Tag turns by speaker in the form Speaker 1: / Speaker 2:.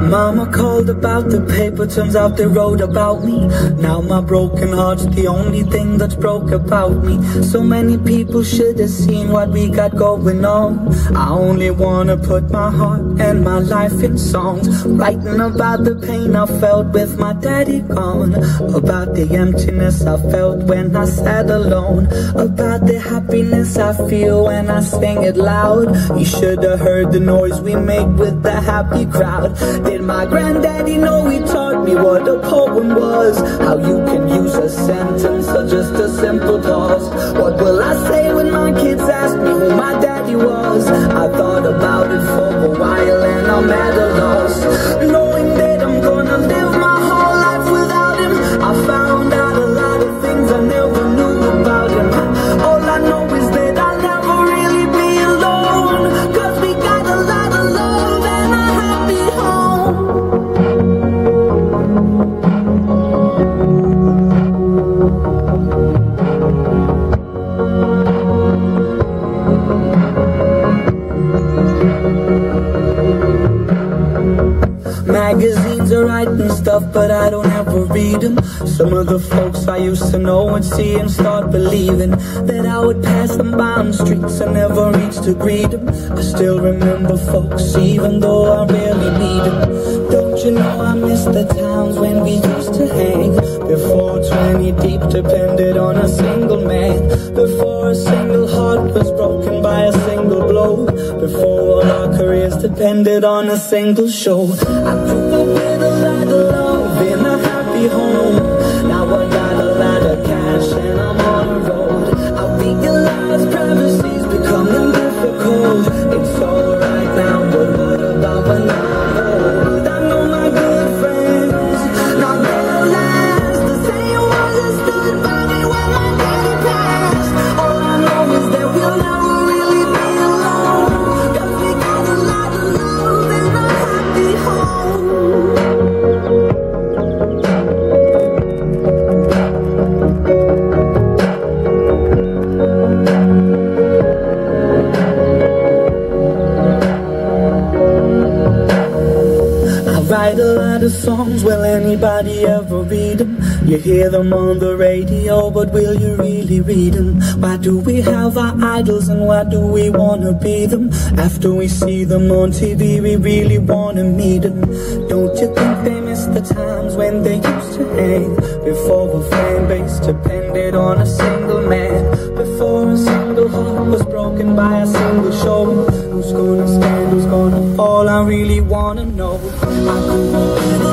Speaker 1: Mama called about the paper, turns out they wrote about me. Now my broken heart's the only thing that's broke about me. So many people should have seen what we got going on. I only wanna put my heart and my life in songs. Writing about the pain I felt with my daddy gone. About the emptiness I felt when I sat alone. About the happiness I feel when I sing it loud. You should have heard the noise we make with the happy crowd. Did my granddaddy know he taught me what a poem was? How you can use a sentence or just a simple pause. What will I say when my kids Writing stuff, but I don't ever read them. Some of the folks I used to know and see and start believing that I would pass them by on the streets and never reach to greet them. I still remember folks, even though I rarely meet them. Don't you know I miss the times when we used to hang? Before 20 deep depended on a single man. Before a single heart was broken by a single blow. Before depended on a single show. I grew up with a lot of love write a lot of songs, will anybody ever read them? You hear them on the radio, but will you really read them? Why do we have our idols and why do we wanna be them? After we see them on TV, we really wanna meet them. Don't you think they miss the times when they used to hang? Before a fan base depended on a single man. Before a single heart was broken by a single show. I really wanna know.